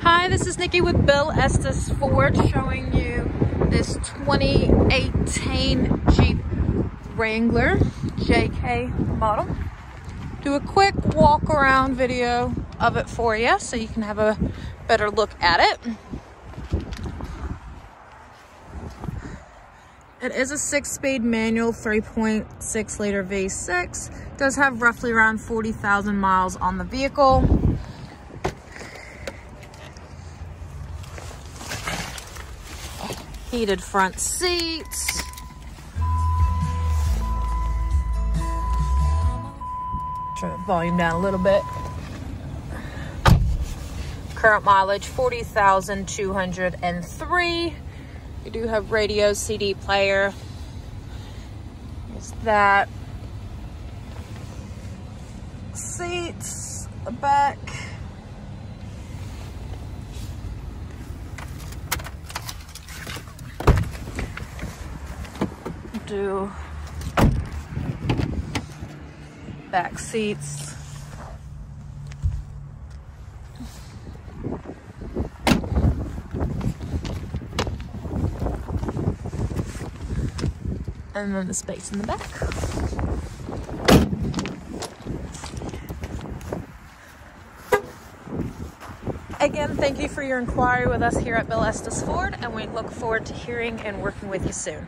Hi, this is Nikki with Bill Estes Ford showing you this 2018 Jeep Wrangler JK model. Do a quick walk around video of it for you so you can have a better look at it. It is a six-speed manual 3.6 liter V6. Does have roughly around 40,000 miles on the vehicle. Heated front seats. Turn the volume down a little bit. Current mileage 40,203. You do have radio, CD player. Is that. Seats, the back. Do back seats. And then the space in the back. Again, thank you for your inquiry with us here at Bill Estes Ford, and we look forward to hearing and working with you soon.